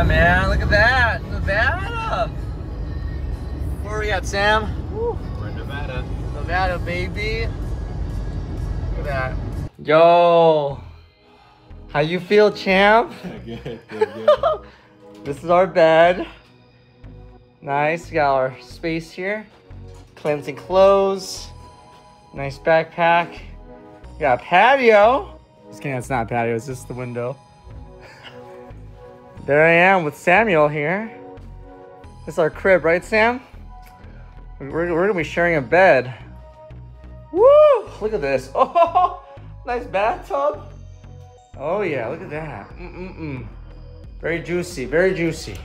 Yeah, man, look at that. Nevada. Where are we at, Sam? Woo. We're in Nevada. Nevada, baby. Look at that. Yo. How you feel, champ? good, good, good. This is our bed. Nice. We got our space here. Cleansing clothes. Nice backpack. We got a patio. Just kidding, it's not a patio, it's just the window. There I am with Samuel here. This is our crib, right, Sam? We're, we're gonna be sharing a bed. Woo! Look at this. Oh, nice bathtub. Oh yeah, look at that. Mm-mm-mm. Very juicy, very juicy.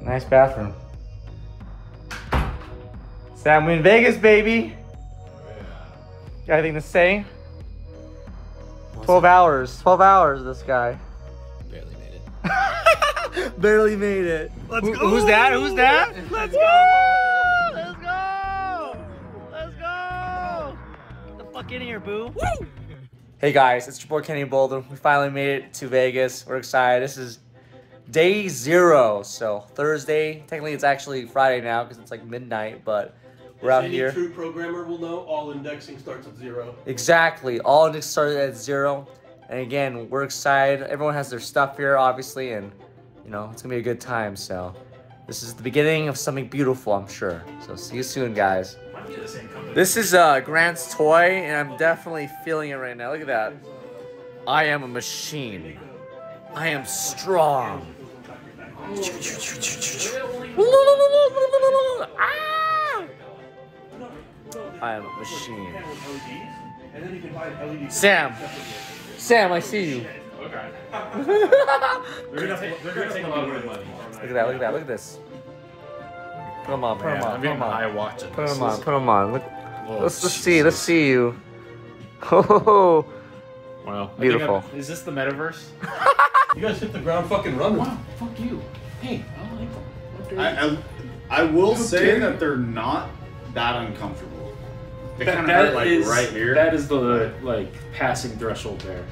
Nice bathroom. Sam, we in Vegas, baby. Got anything to say? 12 hours. 12 hours, this guy. Barely made it. Barely made it. Let's Who- go. Who's that? Who's that? Let's go! Let's go! Let's go! Get the fuck in here, boo. Hey guys, it's your boy Kenny Boulder. We finally made it to Vegas. We're excited. This is day zero. So Thursday. Technically, it's actually Friday now because it's like midnight, but we're out Any here. true programmer will know all indexing starts at zero. Exactly. All indexing started at zero. And again, we're excited. Everyone has their stuff here, obviously, and you know, it's gonna be a good time. So this is the beginning of something beautiful, I'm sure. So see you soon, guys. This is uh, Grant's toy, and I'm definitely feeling it right now. Look at that. I am a machine. I am strong. I am a machine. Sam. Sam, I see you. Okay. look They're gonna, they're gonna take a lot of money. at that, look at that, look at this. Put them on, put them Man, on, put getting them on. eye watch. Put them on, put them on. Look, let's, let's see, let's see you. Oh, Wow. I think Beautiful. Is this the metaverse? You guys hit the ground fucking running. Wow, fuck you. Hey, I don't like them. I, I, I will say that they're not that uncomfortable. They That- kind of that hurt like is- right here. That is the like passing threshold there.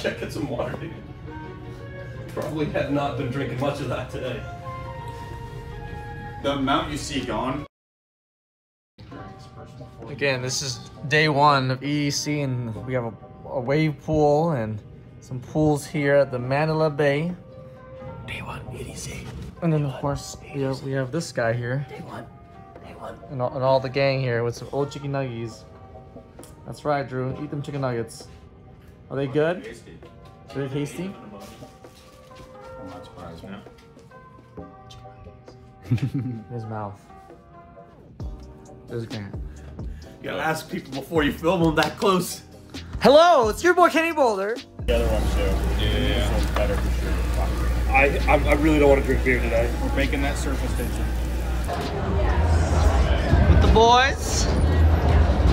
Check get some water, dude. Probably have not been drinking much of that today. the amount you see gone. Again, this is day one of EDC, and we have a, a wave pool and some pools here at the Mandalay Bay. Day one, EDC. And then, of course, we have, we have this guy here. Day one. Day one. And all, and all the gang here with some old chicken nuggies. That's right, Drew. Eat them chicken nuggets. Are they good? Are they tasty? I'm not surprised, man. His mouth. There's Grant. You gotta ask people before you film them that close. Hello, it's your boy Kenny Boulder. The other one too. Yeah. So better for sure. I, I I really don't want to drink beer today. We're making that surface tension. With the boys.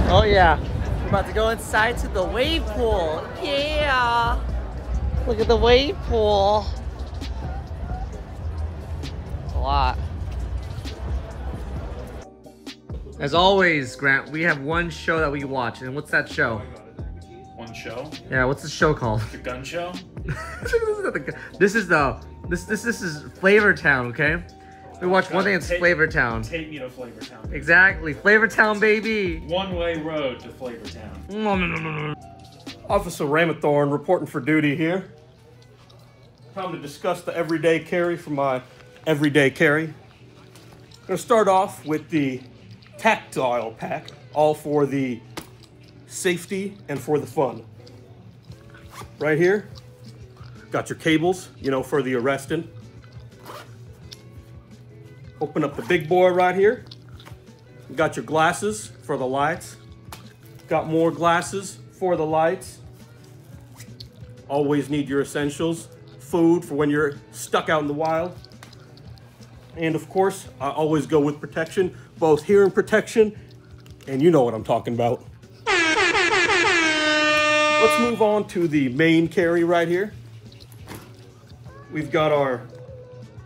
Oh yeah. We're about to go inside to the wave pool. Yeah. Look at the wave pool. It's a lot. As always, Grant, we have one show that we watch, and what's that show? One show. Yeah, what's the show called? The gun show. this is the this this this this is Flavor Town, okay? We watch one thing. It's Take- Flavor Town. Take me to Flavor Town. Exactly, Flavor Town, baby. One way road to Flavor Town. Officer Ramathorn reporting for duty here. Time to discuss the everyday carry for my everyday carry. I'm Gonna start off with the tactile pack, all for the safety and for the fun. Right here, got your cables, you know, for the arresting. Open up the big boy right here. Got your glasses for the lights. Got more glasses for the lights. Always need your essentials. Food for when you're stuck out in the wild. And of course, I always go with protection, both hearing protection, and you know what I'm talking about. Let's move on to the main carry right here. We've got our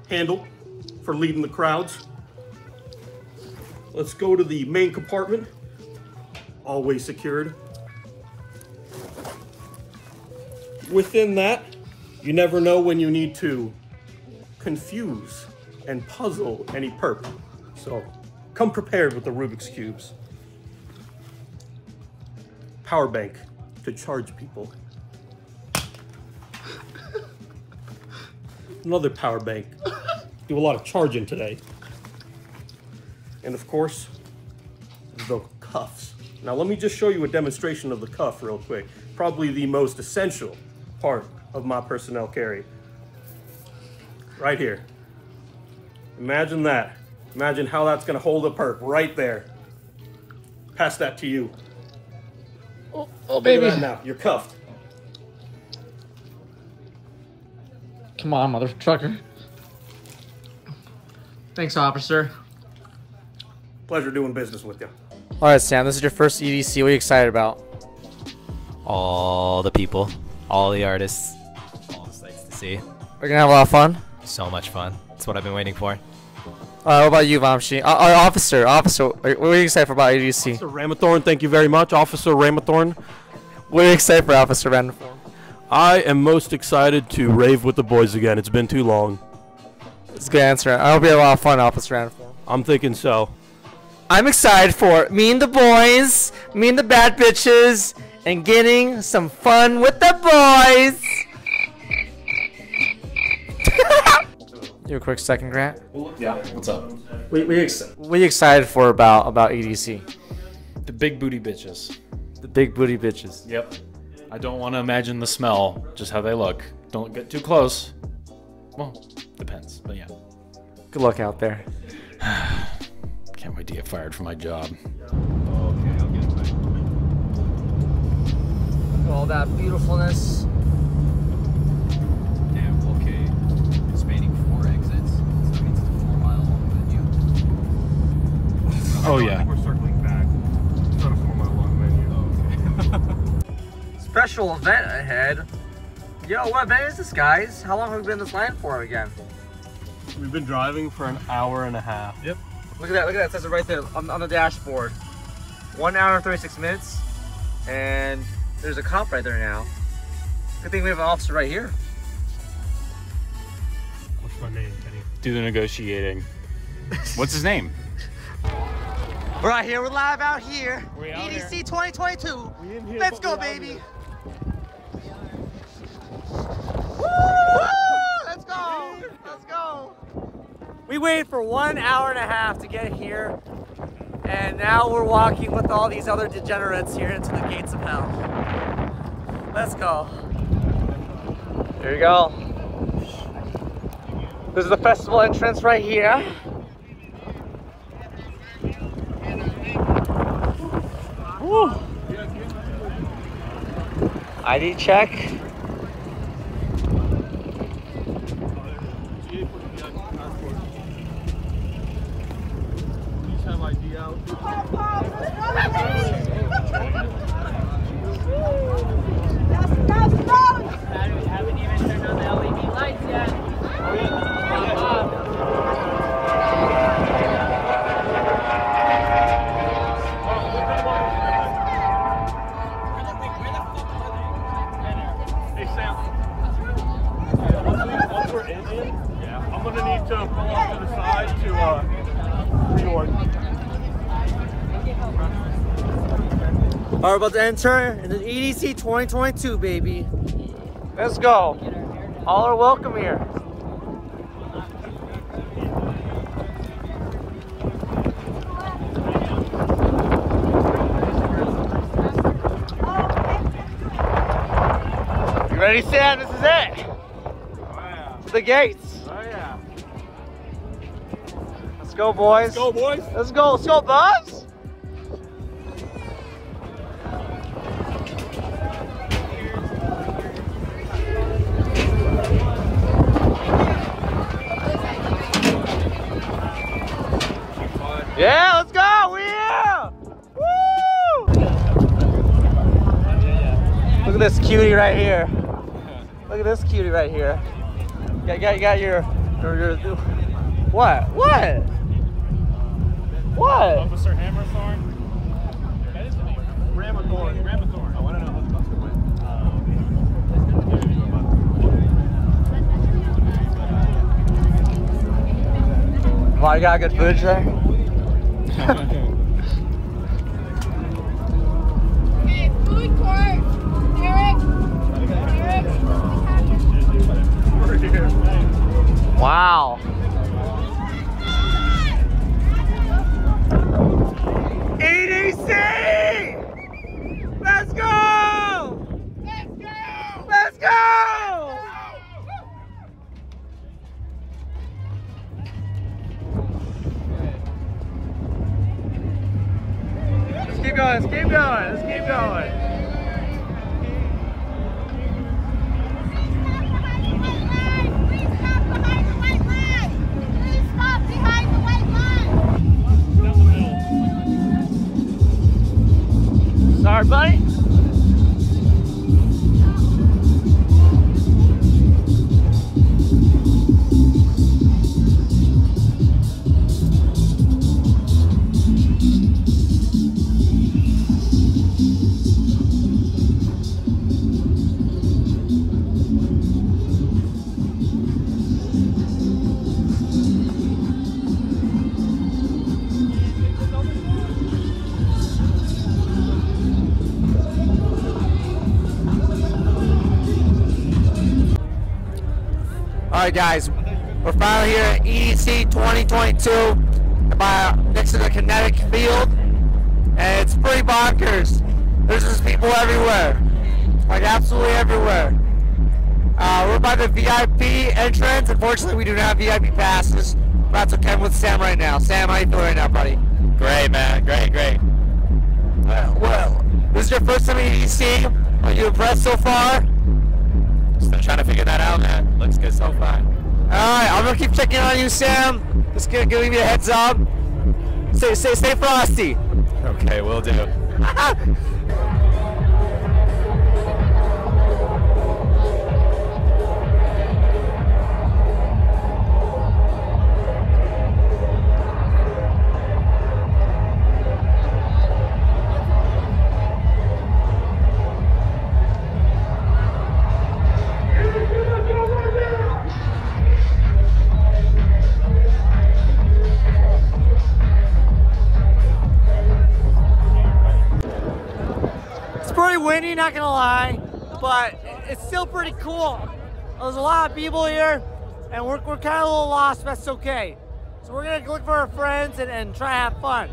handle for leading the crowds. Let's go to the main compartment, always secured. within that, you never know when you need to confuse and puzzle any perp. So come prepared with the Rubik's Cubes. Power bank to charge people. Another power bank. Do a lot of charging today. And of course, the cuffs. Now let me just show you a demonstration of the cuff real quick. Probably the most essential part of my personnel carry. Right here. Imagine that. Imagine how that's gonna hold a perp right there. Pass that to you. Oh, oh baby. now. You're cuffed. Come on, mother trucker. Thanks, officer. Pleasure doing business with you. All right, Sam. This is your first EDC. What are you excited about? all the people, all the artists, all the sights to see. We're gonna have a lot of fun. So much fun. That's what I've been waiting for. Uh, what about you, Vamshi? Uh, uh, officer, officer, what are you excited for about EDC? Officer Ramathorn, thank you very much. Officer Ramathorn, What are you excited for, Officer Vanderform? I am most excited to rave with the boys again. It's been too long. It's a good answer. I hope you have a lot of fun, Officer Vanderform. I'm thinking so. I'm excited for me and the boys, me and the bad bitches, and getting some fun with the boys. you a quick second, Grant? Yeah. What's up? We we ex- what are you excited for about about EDC? The big booty bitches. The big booty bitches. Yep. I don't want to imagine the smell, just how they look. Don't get too close. Well, depends, but yeah. Good luck out there. Can't wait to get fired from my job. Oh, all that beautifulness. Damn, okay. Spanning four exits. So that means it's a four mile long venue. Oh yeah. Special event ahead. Yo, what event is this, guys? How long have we been in this line for again? We've been driving for an hour and a half. Yep. Look at that, look at that, it says it right there on, on the dashboard. One hour and 36 minutes, and there's a cop right there now. Good thing we have an officer right here. What's my name, Kenny? Do the negotiating. What's his name? We're out here. We're live out here. EDC 2022. Let's go, baby. Woo! Let's go. Let's go. We waited for one hour and a half to get here, and now we're walking with all these other degenerates here into the gates of hell. Let's go. Here you go. This is the festival entrance right here. Woo. ID check. haven't even turned on the LED lights yet. Hey Sam. In I'm gonna need to the side to uh, reorg. All right, about to enter in the EDC 2022, baby. Let's go. All are welcome here. You ready, Sam? This is it. Oh, to the gates. Oh yeah. Let's go, boys. Let's Go boys. Let's go. Let's go, Buzz. here. Got got got your, your, your what what what? Officer Hammerthorn. That is the name. Ramathorn. Ramathorn. Oh, I know how the went. Why well, you got good footage there? Let's go! Let's go. Let's go! Let's keep going, let's keep going, let's keep going. Right, guys, we're finally here at EDC 2022 by next to the Kinetic Field, and it's pretty bonkers. There's just people everywhere, like absolutely everywhere. Uh, we're by the VIP entrance. Unfortunately, we do not have VIP passes. But that's okay. With Sam right now. Sam, how you feeling right now, buddy? Great, man. Great, great. Well, well, this is your first time at EDC. Are you impressed so far? Still trying to figure that out, man. Looks good so far. Alright, I'm gonna keep checking on you, Sam. Just gonna give you a heads up. Stay, stay, stay frosty. Okay, we'll do. not gonna lie, but it's still pretty cool. There's a lot of people here, and we're, we're kind of a little lost, but that's okay. So we're gonna look for our friends and, and try to have fun.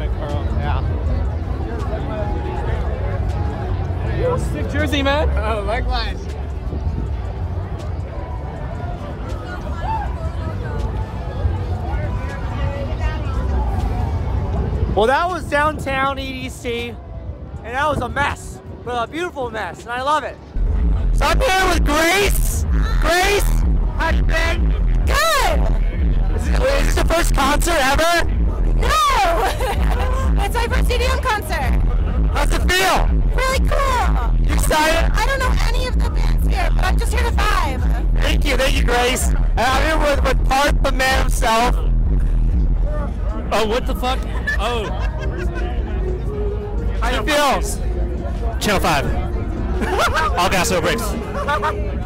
Got a curl. Yeah. Sick jersey, man. Oh, likewise. Well, that was downtown EDC, and that was a mess, but a beautiful mess, and I love it. So I'm here with Grace. Grace, you been? Good. Is, it, is this your first concert ever? No! it's my first EDM concert. How's it feel? Really cool. You excited? I don't know any of the bands here, but I'm just here to vibe. Thank you, thank you, Grace. And I'm here with, with Parth, the man himself. Oh, what the fuck? Oh, How you feel? Channel 5. All gas, no brakes.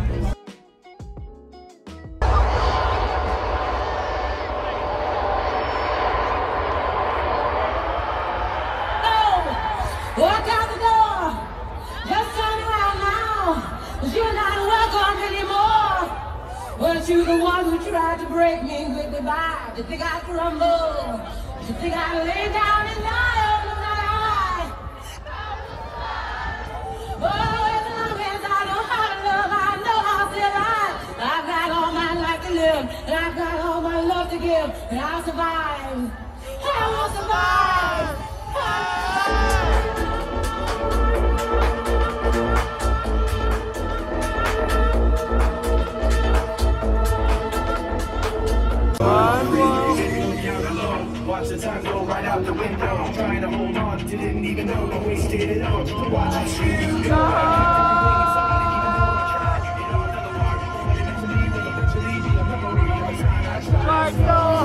You think I crumble? You think I lay down and die? Oh, as long as I know how to love, I know I'll survive. I've got all my life to live, and I've got all my love to give, and I'll survive. I will survive. Out the window. Trying to hold on didn't even know I wasted it all. Watch you go. Life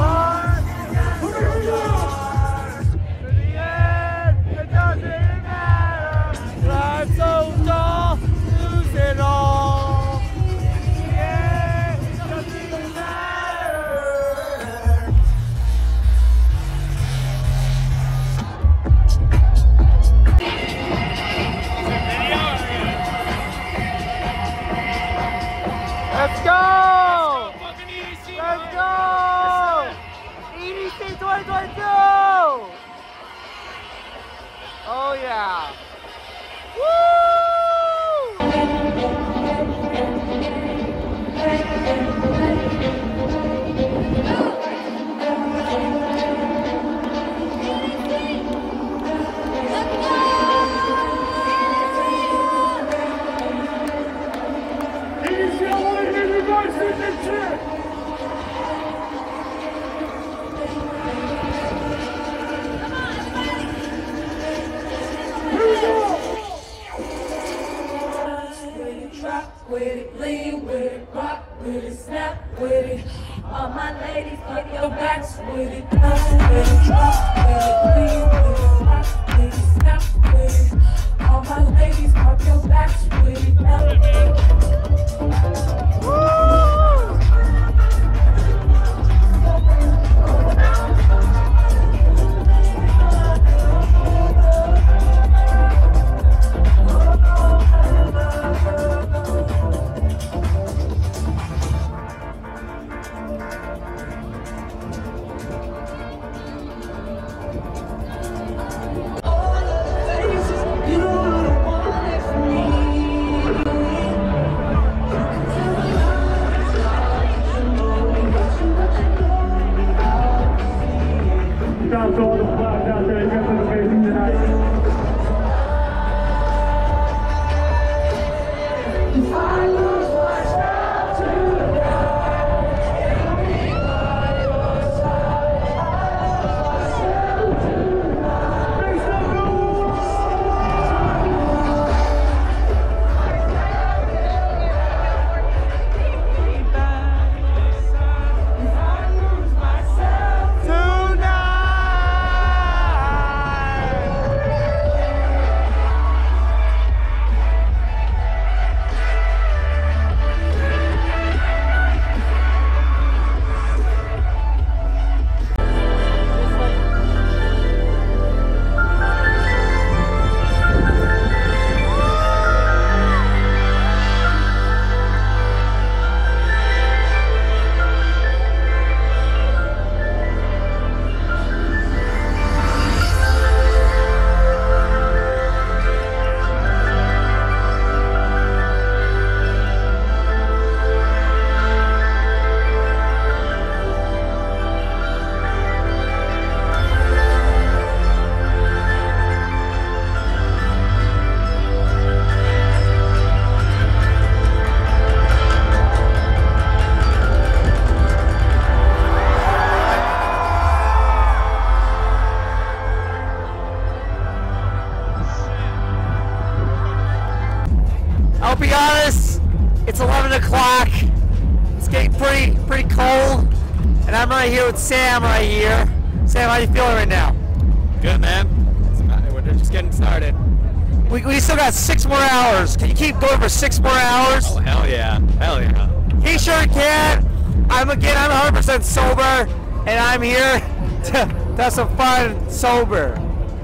keep going for six more hours? Oh, hell yeah. Hell yeah. He sure can. I'm again. I'm 100% sober, and I'm here to, to have some fun sober.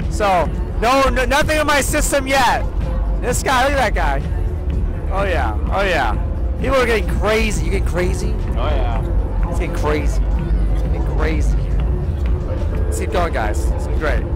So no, no, nothing in my system yet. This guy, look at that guy. Oh yeah, oh yeah. People are getting crazy. You get crazy? Oh yeah. It's getting crazy. It's getting crazy. Let's keep going, guys. It's been great.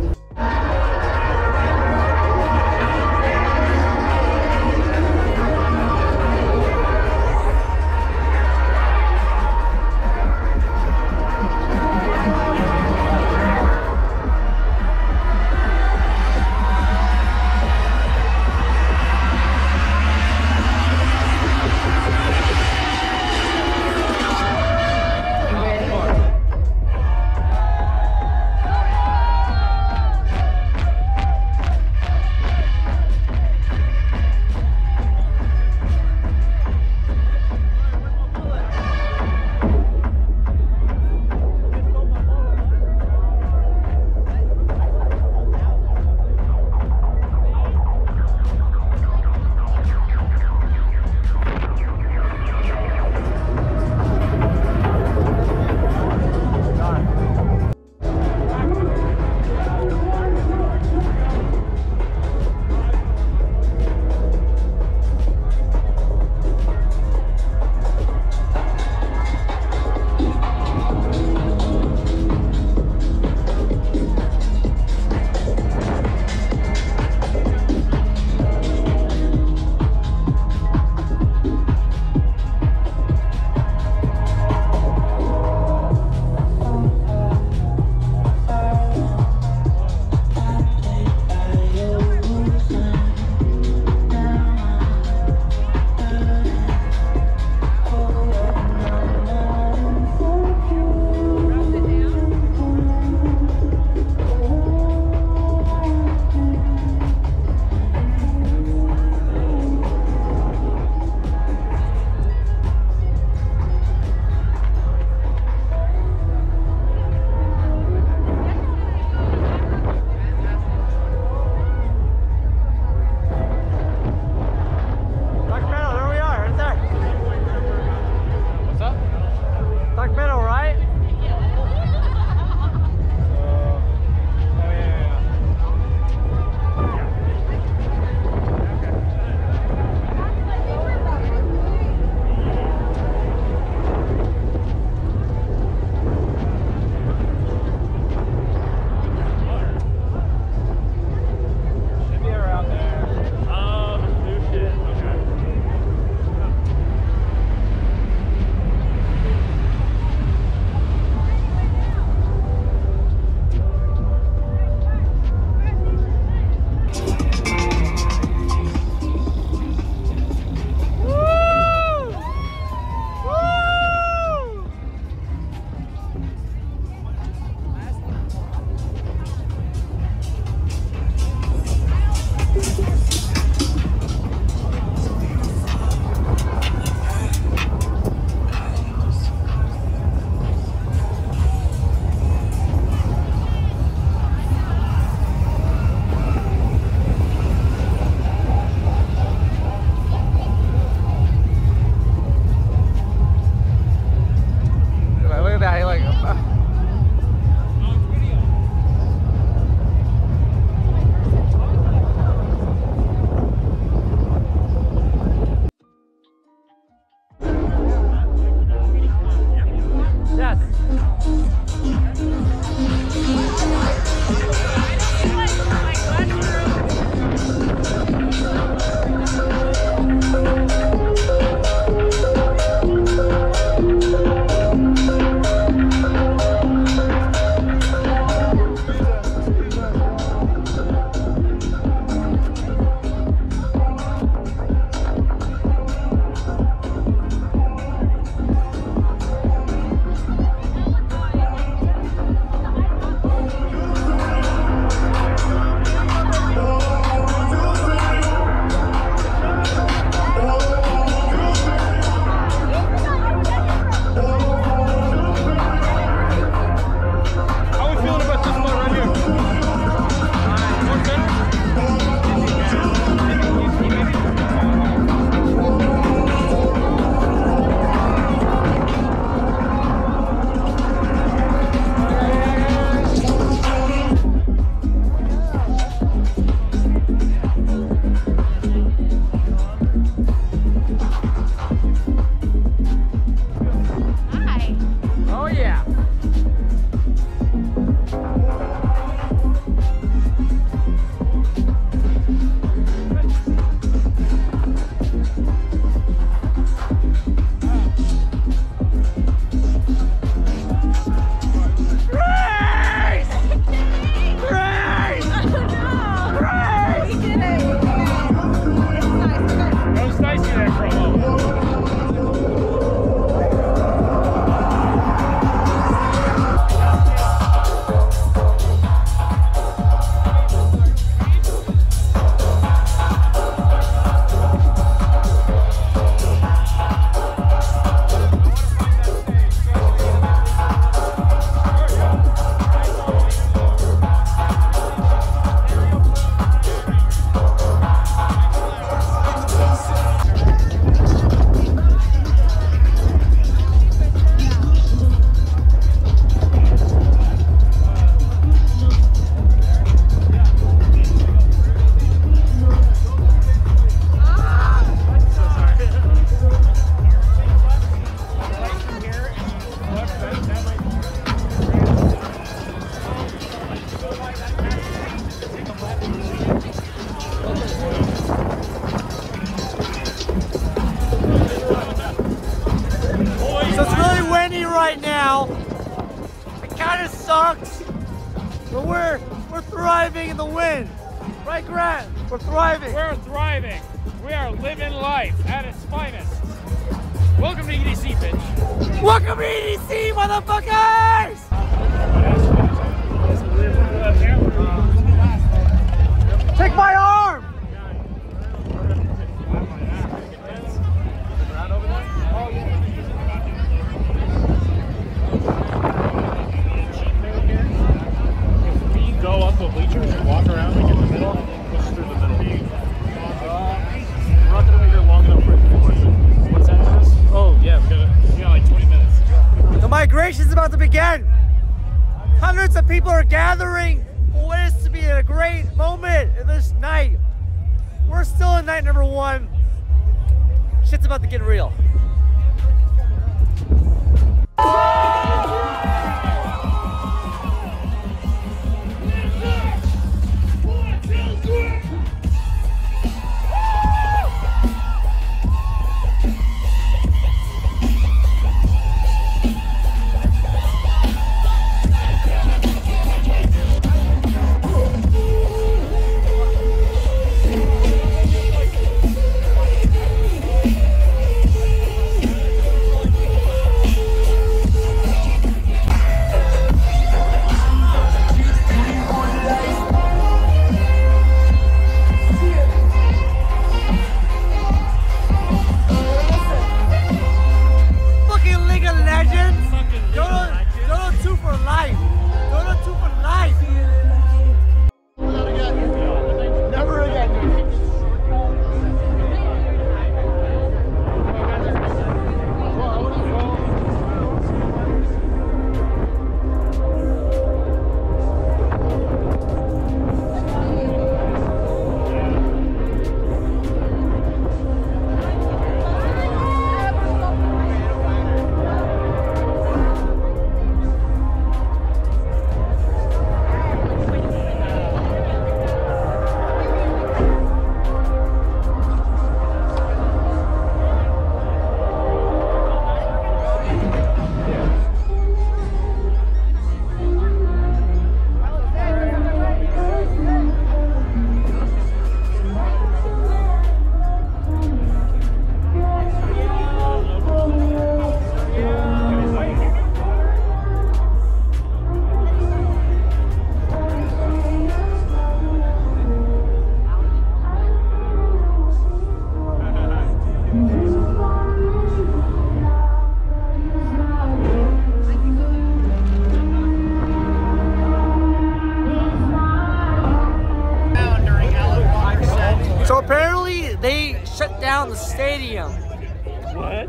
What?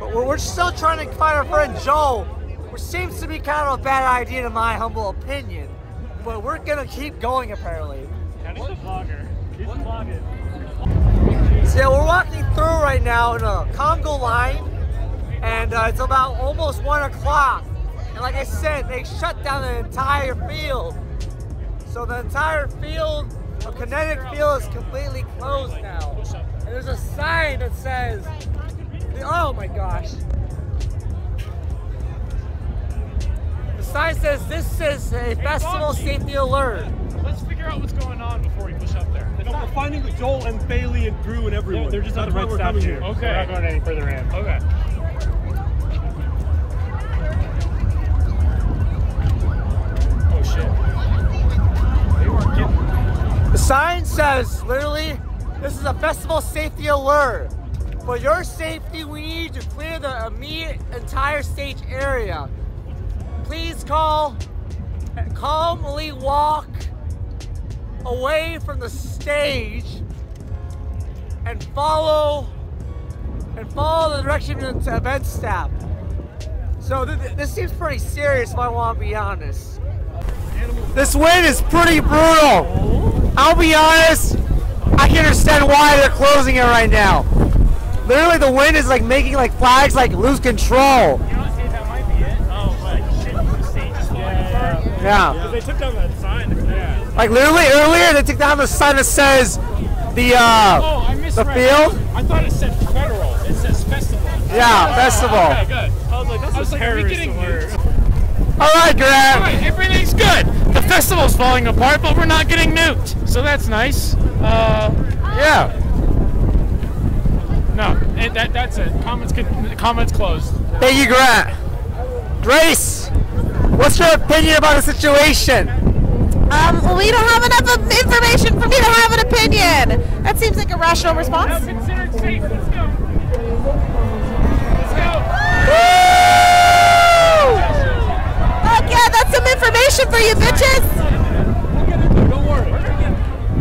But we're, we're still trying to find our friend Joel, which seems to be kind of a bad idea in my humble opinion. But we're gonna keep going apparently. He's a vlogger. He's vlogging. So yeah, we're walking through right now in a Congo line, and uh, it's about almost one o'clock. And like I said, they shut down the entire field. So the entire field, the kinetic field is completely closed now. And there's a sign that says, oh my gosh. The sign says this is a festival safety alert. Let's figure out what's going on before we push up there. No, we're finding Joel and Bailey and Drew and everyone. They're just at That's the why red statue. here. Okay. We're not going any further in. Okay. Oh shit. They weren't getting. The sign says literally, this is a festival safety alert. For your safety, we need to clear the immediate entire stage area. Please call, calmly walk away from the stage and follow and follow the direction of the event staff. So th- th- this seems pretty serious if I want to be honest. This wind is pretty brutal. I'll be honest, I can understand why they're closing it right now. Literally, the wind is like making like flags like lose control. Honestly, that might be it. Oh, like shit, the stage is falling apart. Yeah. Because they took down that sign. Yeah. Like literally earlier, they took down the sign that says the uh Oh, I the misread. field. I thought it said federal. It says festival. Yeah, festival. Okay, good. I was like, that's a terrorist alert. All right, Grant. All right, everything's good. The festival's falling apart, but we're not getting nuked, so that's nice. Uh, yeah. No, and that, that's it. Comments comments closed. Thank you, Grant. Grace, what's your opinion about the situation? Um, well, we don't have enough information for me to have an opinion. That seems like a rational response. Now considered safe. Let's go. Let's go. Fuck yeah, that's some information for you bitches.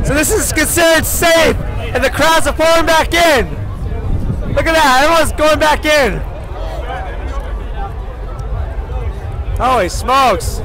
So this is considered safe, and the crowds are pouring back in. Look at that, everyone's going back in. Holy smokes.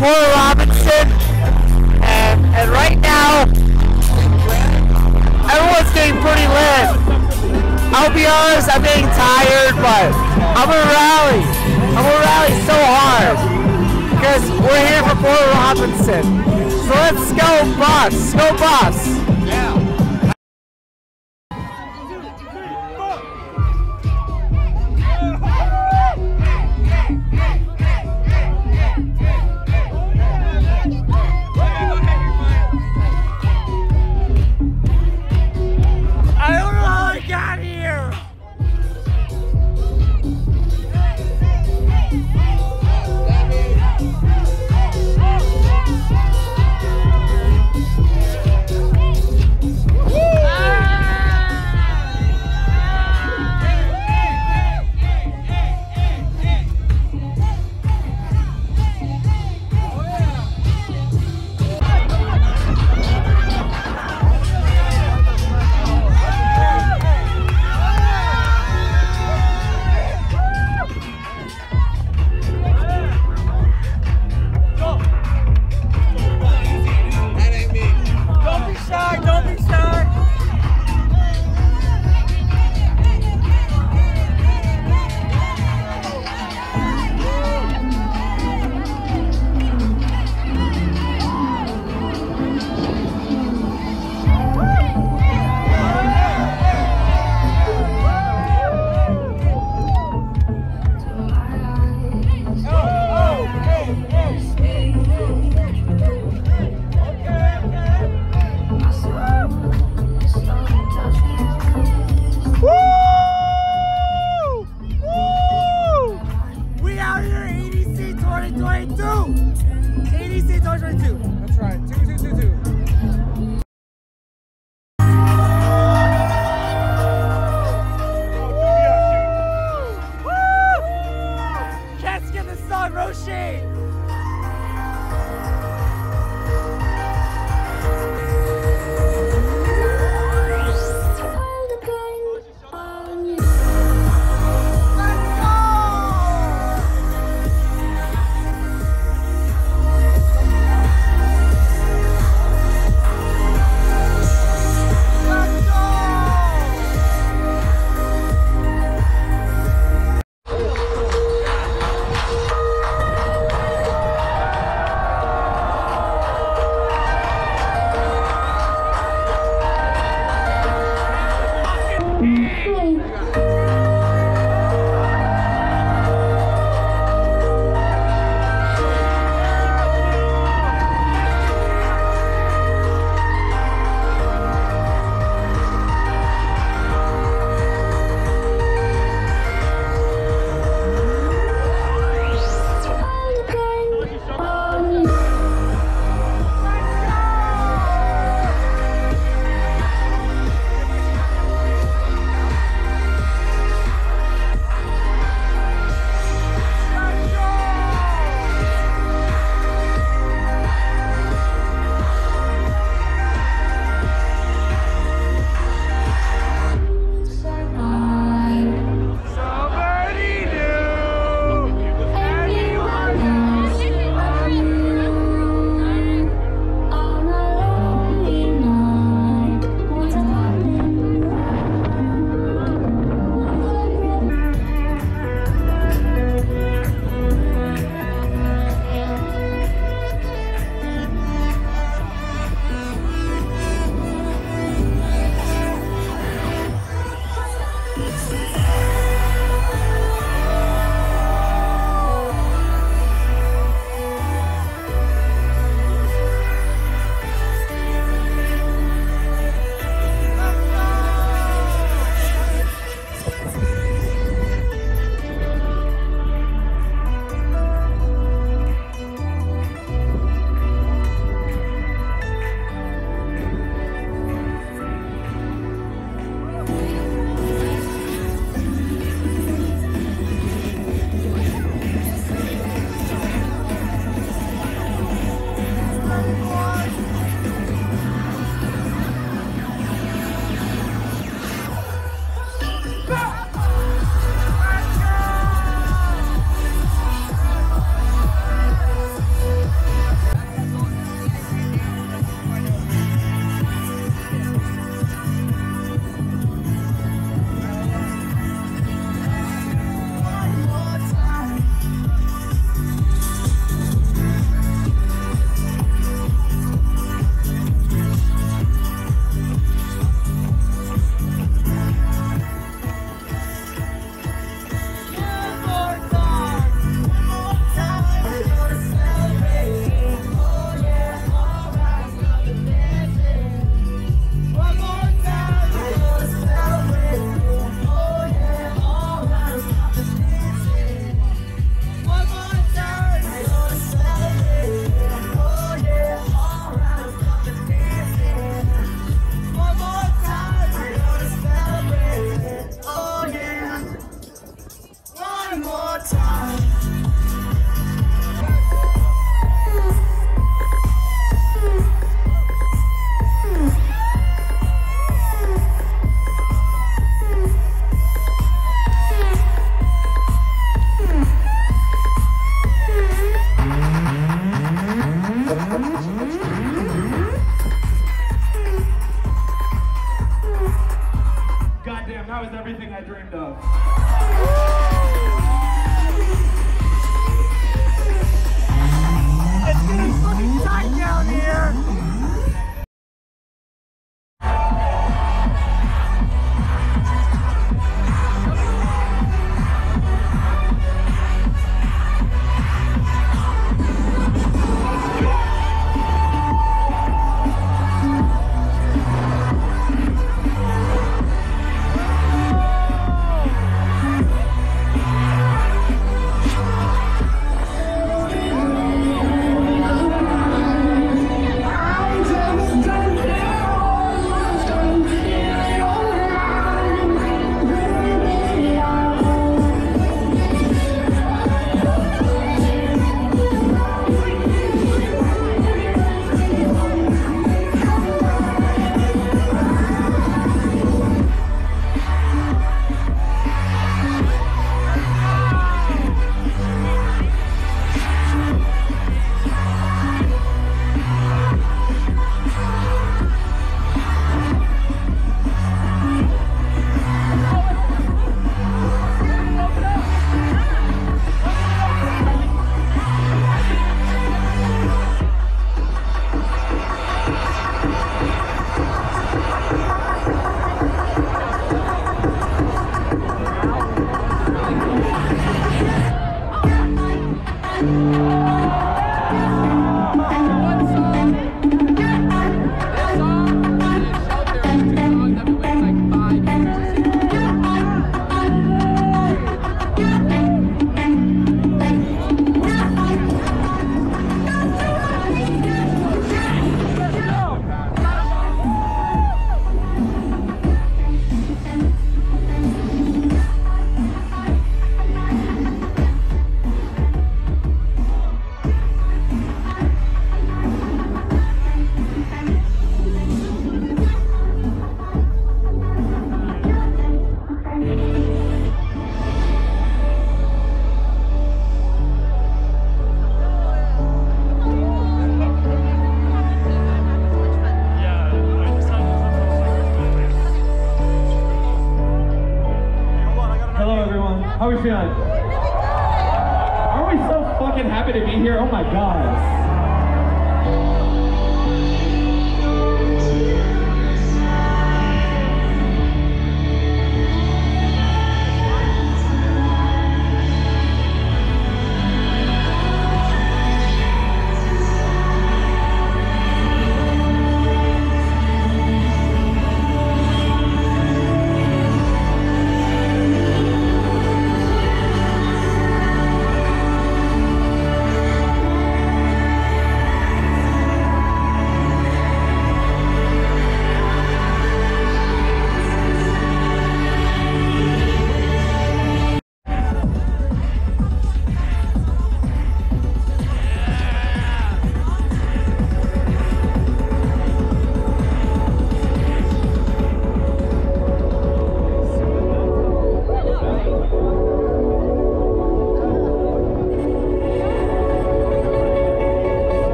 About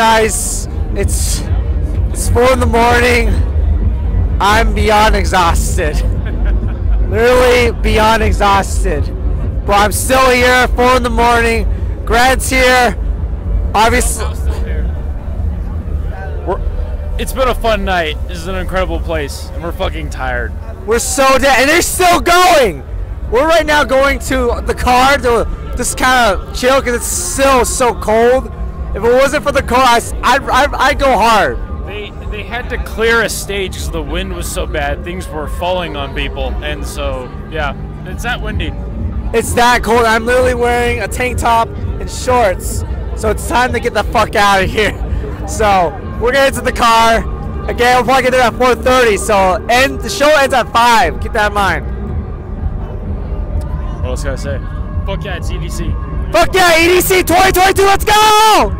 guys, it's it's four in the morning. I'm beyond exhausted. Literally beyond exhausted. But I'm still here, four in the morning. Grant's here. Obviously It's been a fun night. This is an incredible place, and we're fucking tired. we're so dead and they're still going. We're right now going to the car to just kind of chill because it's still so cold. If it wasn't for the car, I, I'd, I'd, I'd go hard. They they had to clear a stage because the wind was so bad. Things were falling on people, and so yeah, it's that windy. It's that cold. I'm literally wearing a tank top and shorts. So it's time to get the fuck out of here. So we're gonna into the car. Again, we'll probably get there at 4:30. So end the show ends at five. Keep that in mind. What else can I say? Fuck yeah, it's EDC. Fuck yeah, EDC 2022. Let's go!